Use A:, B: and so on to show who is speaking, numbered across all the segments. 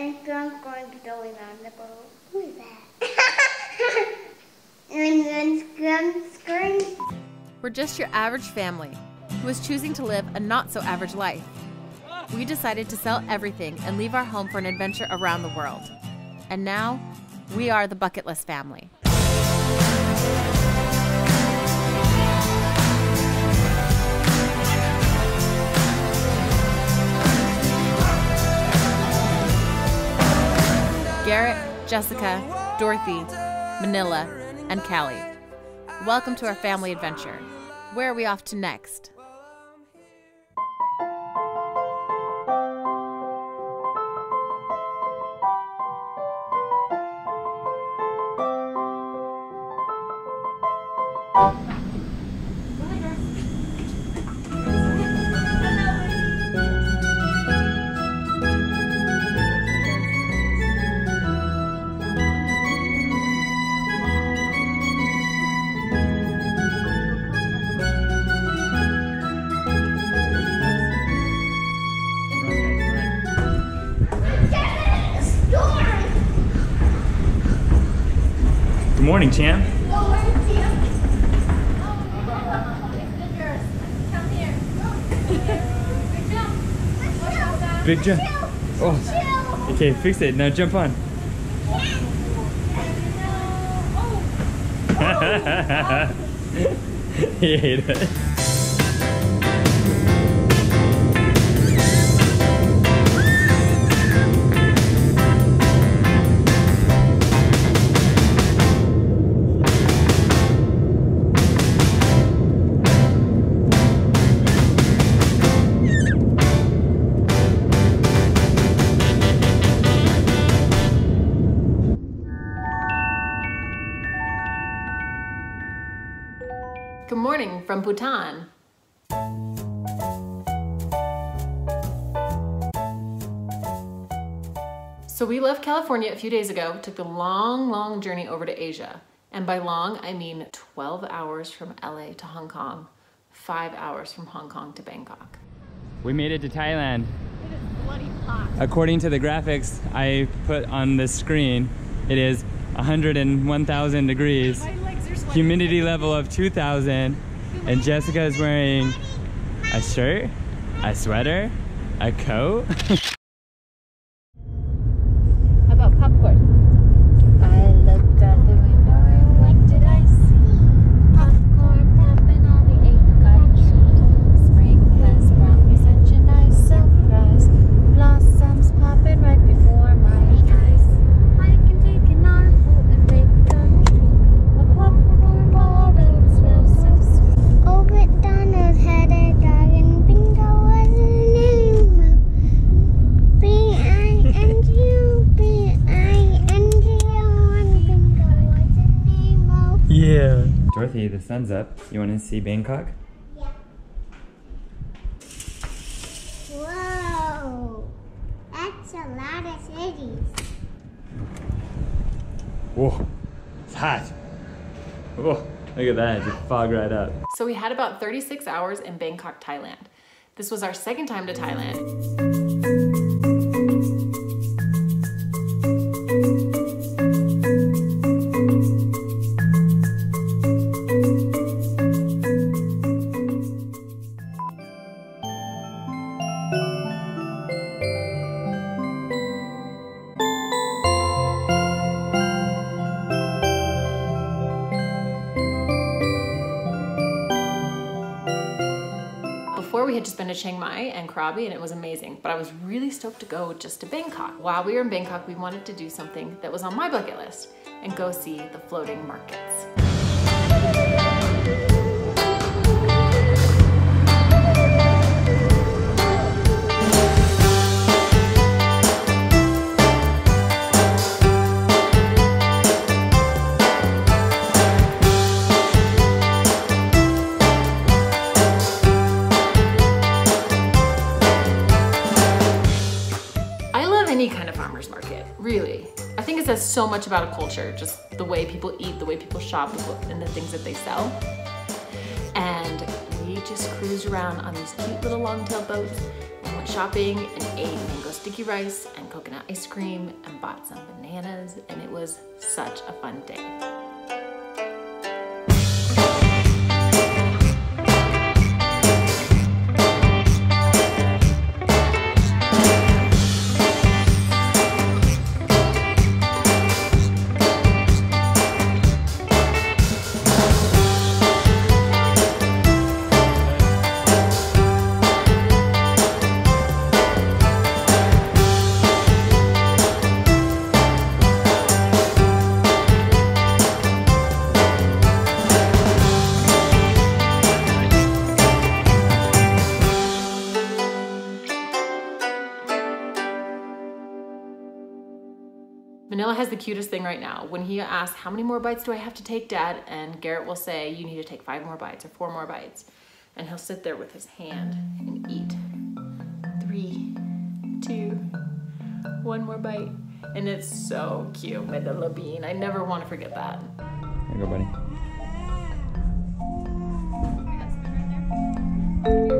A: and Scrum's going to going on the boat. Who is that? and then Scrum screams.
B: We're just your average family who is choosing to live a not so average life. We decided to sell everything and leave our home for an adventure around the world. And now, we are the bucket list family. Garrett, Jessica, Dorothy, Manila, and Callie. Welcome to our family adventure. Where are we off to next?
C: Morning, champ. Big jump. Oh. Okay, fix it. Now jump on. he ate it.
B: From Bhutan. So we left California a few days ago, took the long, long journey over to Asia. And by long, I mean 12 hours from LA to Hong Kong, five hours from Hong Kong to Bangkok.
C: We made it to Thailand. According to the graphics I put on the screen, it is 101,000 degrees, humidity level of 2,000, and Jessica is wearing a shirt, a sweater, a coat. Dorothy, the sun's up. You want to see Bangkok? Yeah.
A: Whoa, that's a lot of cities.
C: Whoa, it's hot. Whoa, look at that, just fog right up.
B: So we had about 36 hours in Bangkok, Thailand. This was our second time to Thailand. Chiang Mai and Krabi and it was amazing, but I was really stoked to go just to Bangkok. While we were in Bangkok, we wanted to do something that was on my bucket list and go see the floating markets. Much about a culture, just the way people eat, the way people shop, and the things that they sell. And we just cruised around on these cute little longtail boats and went shopping and ate mango sticky rice and coconut ice cream and bought some bananas and it was such a fun day. Manila has the cutest thing right now. When he asks, how many more bites do I have to take, dad? And Garrett will say, you need to take five more bites or four more bites. And he'll sit there with his hand and eat. Three, two, one more bite. And it's so cute, Manila bean. I never want to forget that.
C: Here you go, buddy.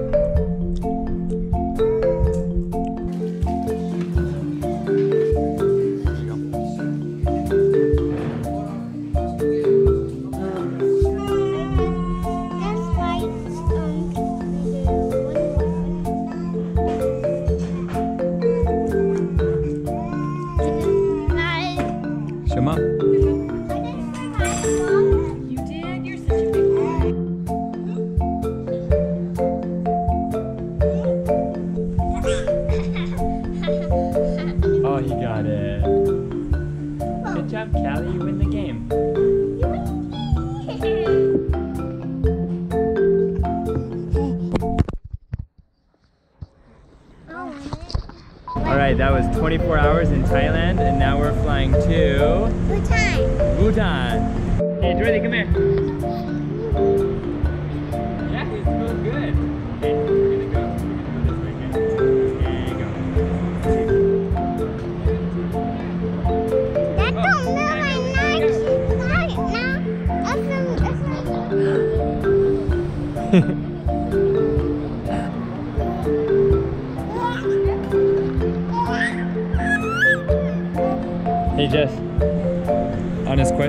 C: And now we're flying to Bhutan. Bhutan. Hey, Dorothy, come here.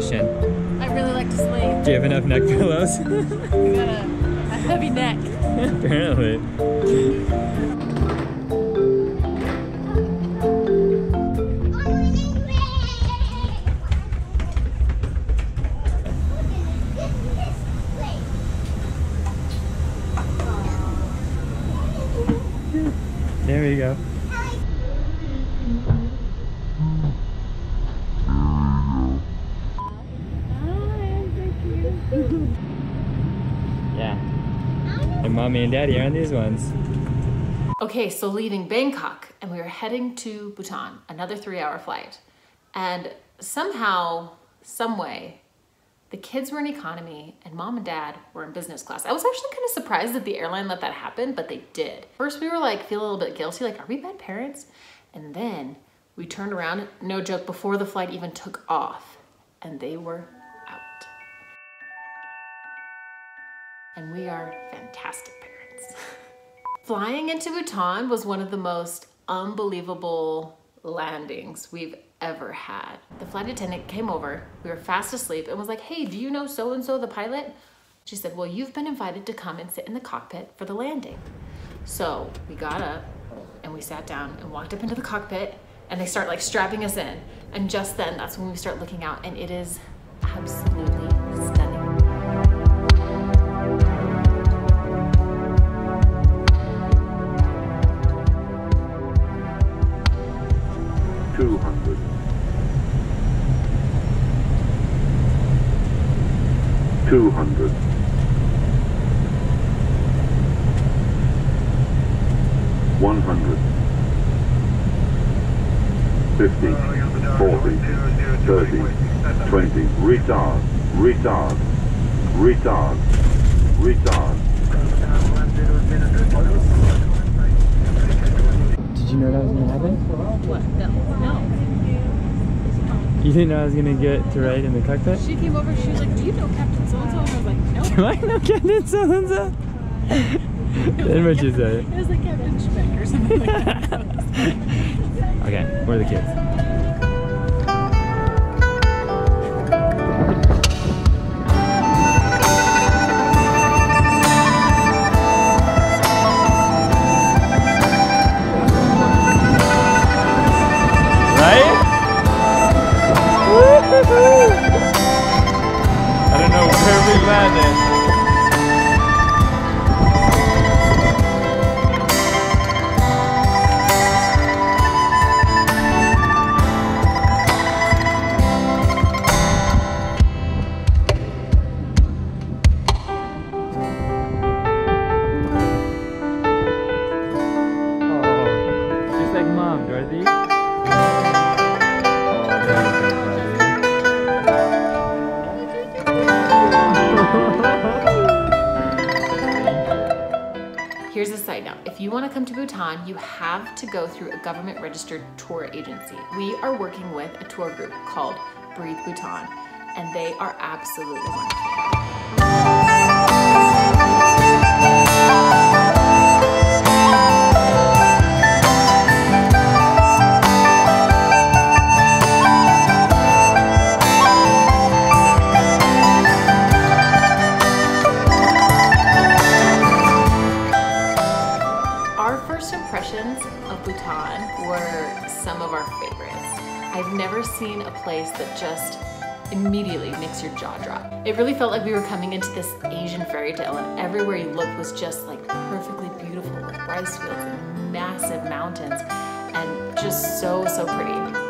C: Question.
B: I really like to sleep.
C: Do you have enough neck pillows?
B: I got a, a heavy neck.
C: Apparently. There we go. Mommy and daddy are on these ones.
B: Okay, so leaving Bangkok and we were heading to Bhutan, another three hour flight. And somehow, some way, the kids were in economy and mom and dad were in business class. I was actually kind of surprised that the airline let that happen, but they did. First, we were like, feel a little bit guilty, like, are we bad parents? And then we turned around, no joke, before the flight even took off, and they were And we are fantastic parents. Flying into Bhutan was one of the most unbelievable landings we've ever had. The flight attendant came over, we were fast asleep, and was like, hey, do you know so and so, the pilot? She said, well, you've been invited to come and sit in the cockpit for the landing. So we got up and we sat down and walked up into the cockpit, and they start like strapping us in. And just then, that's when we start looking out, and it is absolutely
D: Retard. Retard. Retard. Retard.
C: Did you know that was gonna happen?
B: What? No. No.
C: You didn't know I was gonna get to ride in the cockpit?
B: She came over, she was like, do you know Captain So-and-so? And I was like, no.
C: Do I know Captain so and so? Then what you say?
B: It was like Captain Schmeck or something. Like that.
C: okay, where are the kids?
B: Here's a side note. If you want to come to Bhutan, you have to go through a government registered tour agency. We are working with a tour group called Breathe Bhutan, and they are absolutely wonderful. Some of our favorites. I've never seen a place that just immediately makes your jaw drop. It really felt like we were coming into this Asian fairy tale and everywhere you looked was just like perfectly beautiful with rice fields and massive mountains and just so, so pretty.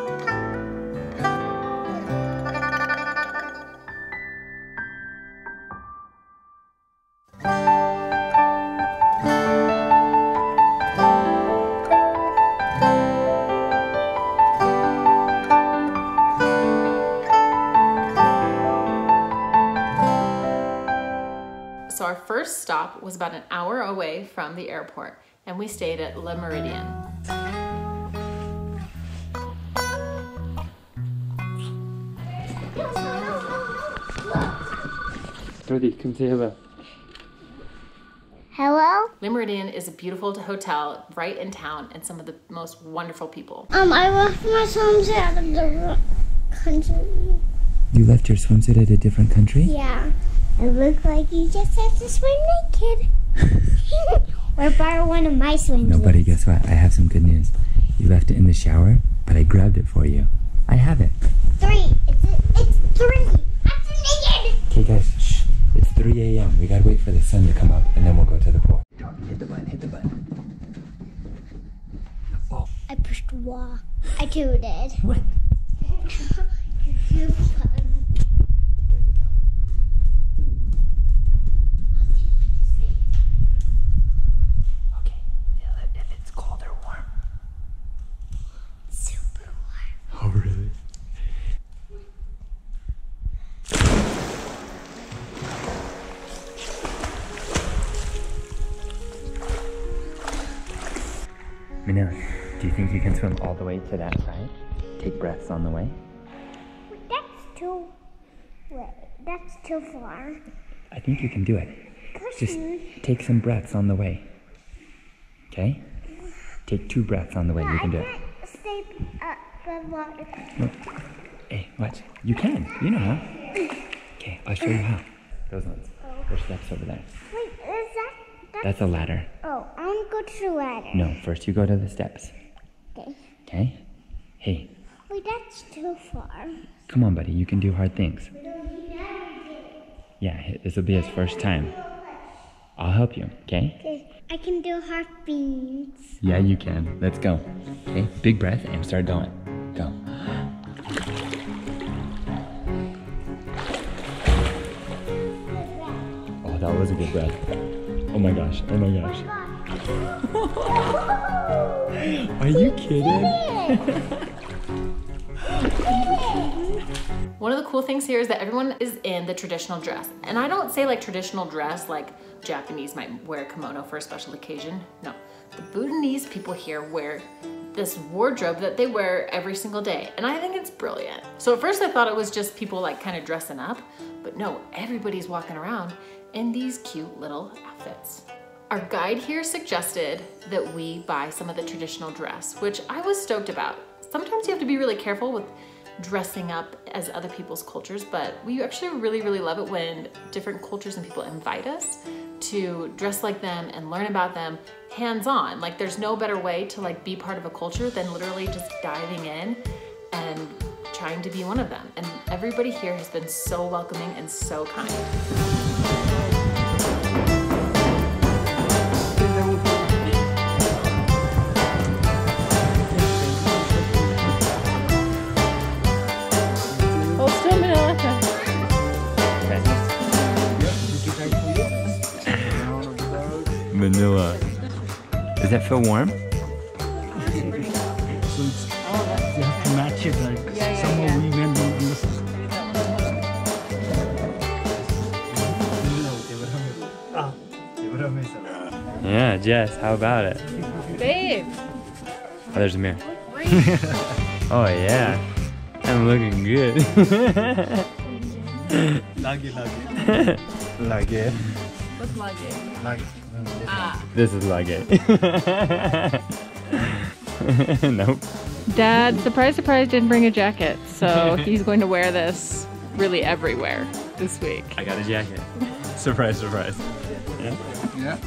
B: So our first stop was about an hour away from the airport and we stayed at Le Meridien.
C: Dorothy, come say hello.
A: Hello?
B: Le Meridien is a beautiful hotel right in town and some of the most wonderful people.
A: Um, I left my swimsuit out of the country.
C: You left your swimsuit at a different country?
A: Yeah. It looked like you just have to swim naked. or borrow one of my swimsuits.
C: No, buddy, guess what? I have some good news. You left it in the shower, but I grabbed it for you. I have it.
A: Three. It's, it's three. I'm naked.
C: Okay, guys, shh. It's 3 a.m. We gotta wait for the sun to come up, and then we'll go to the pool. Hit the button, hit the button. Oh,
A: I pushed wall. I too did.
C: what? Manila, do you think you can swim all the way to that side? Take breaths on the way?
A: That's too. Wait, that's too far.
C: I think you can do it. Just take some breaths on the way. Okay? Take two breaths on the way. You can do
A: I
C: it.
A: can't stay up the water.
C: Hey, watch. You can. You know how. Okay, I'll show you how. Those ones. Oh. There's steps over there.
A: That's,
C: a ladder.
A: oh, I want to go to the ladder.
C: No, first you go to the steps.
A: Okay.
C: Okay? Hey,
A: Wait, that's too far.
C: come on, buddy. You can do hard things. Yeah, this will be his first time. I'll help you, okay?
A: Okay. I can do heartbeats.
C: Yeah, you can. Let's go. Okay, big breath and start going. Go. Oh, that was a good breath. Oh my gosh. Oh my gosh. Are you kidding?
B: One of the cool things here is that everyone is in the traditional dress. And I don't say like traditional dress like Japanese might wear kimono for a special occasion. No, the Bhutanese people here wear this wardrobe that they wear every single day. And I think it's brilliant. So at first I thought it was just people like kind of dressing up, but no, everybody's walking around in these cute little outfits. Our guide here suggested that we buy some of the traditional dress, which I was stoked about. Sometimes you have to be really careful with dressing up as other people's cultures, but we actually really, really love it when different cultures and people invite us to dress like them and learn about them hands-on. Like there's no better way to like be part of a culture than literally just diving in and trying to be one of them. And everybody here has been so welcoming and so kind.
A: Manila.
C: Does that feel warm?
E: So it's, you have to match it like some of women don't understand. Ah,
C: Yeah, Jess, how about it?
A: Babe.
C: Oh, there's a mirror. oh, yeah. I'm looking good.
E: Lagi, lagi. Lagi.
A: What's luggage?
E: Lagi. Ah.
C: this is like it. nope.
A: Dad, surprise, surprise, didn't bring a jacket, so he's going to wear this really everywhere this week.
C: I got a jacket. surprise, surprise.
F: Yeah. Yeah.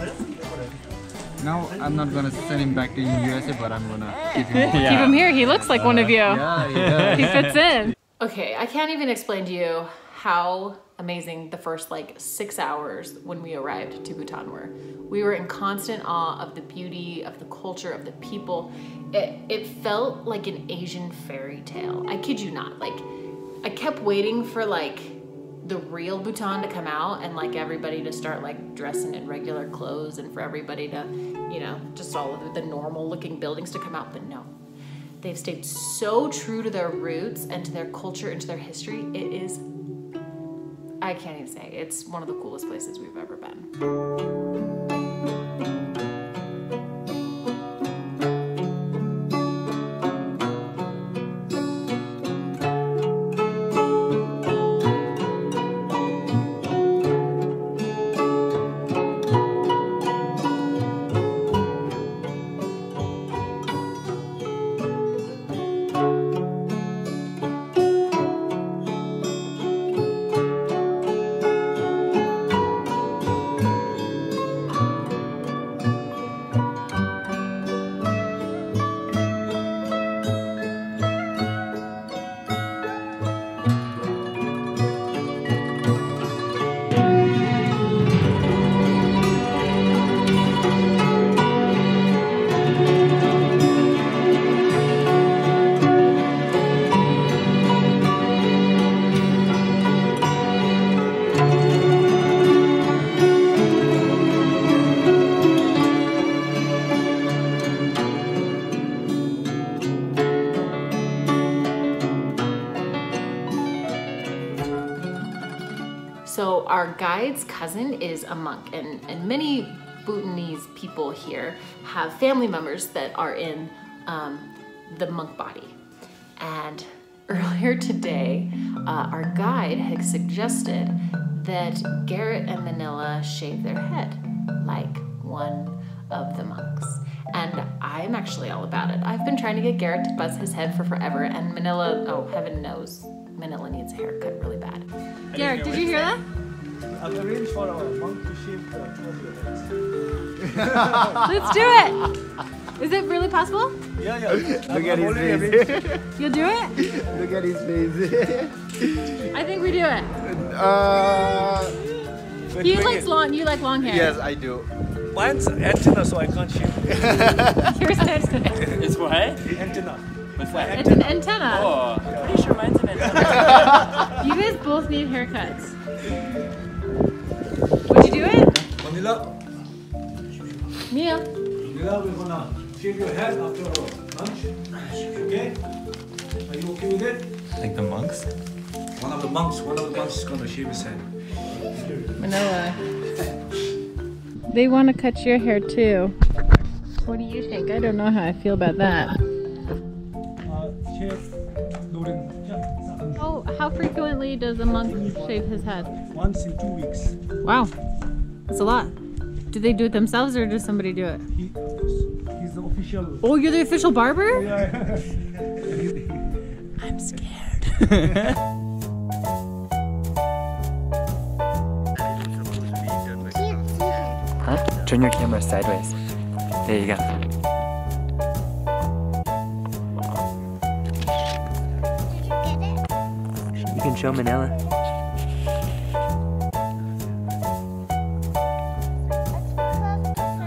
F: Now I'm not gonna send him back to the USA, but I'm gonna keep him. Here.
A: Keep him here. He looks like one of you.
F: Yeah, yeah.
A: He fits in.
B: Okay, I can't even explain to you how amazing the first like six hours when we arrived to Bhutan were. We were in constant awe of the beauty, of the culture, of the people. It, it felt like an Asian fairy tale. I kid you not. Like, I kept waiting for like the real Bhutan to come out and like everybody to start like dressing in regular clothes and for everybody to, you know, just all of the normal looking buildings to come out, but no. They've stayed so true to their roots and to their culture and to their history. It is, I can't even say, it's one of the coolest places we've ever been. Our guide's cousin is a monk, and, and many Bhutanese people here have family members that are in um, the monk body. And earlier today, uh, our guide had suggested that Garrett and Manila shave their head like one of the monks. And I'm actually all about it. I've been trying to get Garrett to buzz his head for forever, and Manila, oh, heaven knows, Manila needs a haircut really bad. Garrett, did you hear that?
E: I've arranged for our monk to shave the two of your heads.
A: Let's do it. Is it really possible?
E: Yeah, yeah.
F: Look at his face.
A: You'll do it?
F: Look at his face.
A: I think we do it.
F: uh,
A: He likes long. You like long hair.
F: yes, I do.
E: Mine's antenna, so I can't shave.
A: Yours is
C: It's what?
E: Antenna.
C: What's that?
A: It's an antenna.
C: Oh, pretty sure mine's an antenna.
A: You guys both need haircuts. Would you do it?
E: Manila,
A: Mia.
E: Manila, we're gonna shave your head after lunch. Okay? Are you okay with it?
C: like the monks?
E: One of the monks, one of the monks is gonna shave his head.
A: Manila. They want to cut your hair too. What do you think? I don't know how I feel about that.
E: Uh,
A: how frequently does a monk shave his head?
E: once in two weeks.
A: Wow, that's a lot.
B: Do they do it themselves or does somebody do it?
E: He, he's the official.
B: Oh, you're the official barber?
E: Yeah.
B: I'm scared.
C: Huh? Turn your camera sideways. There you go. Show Manila.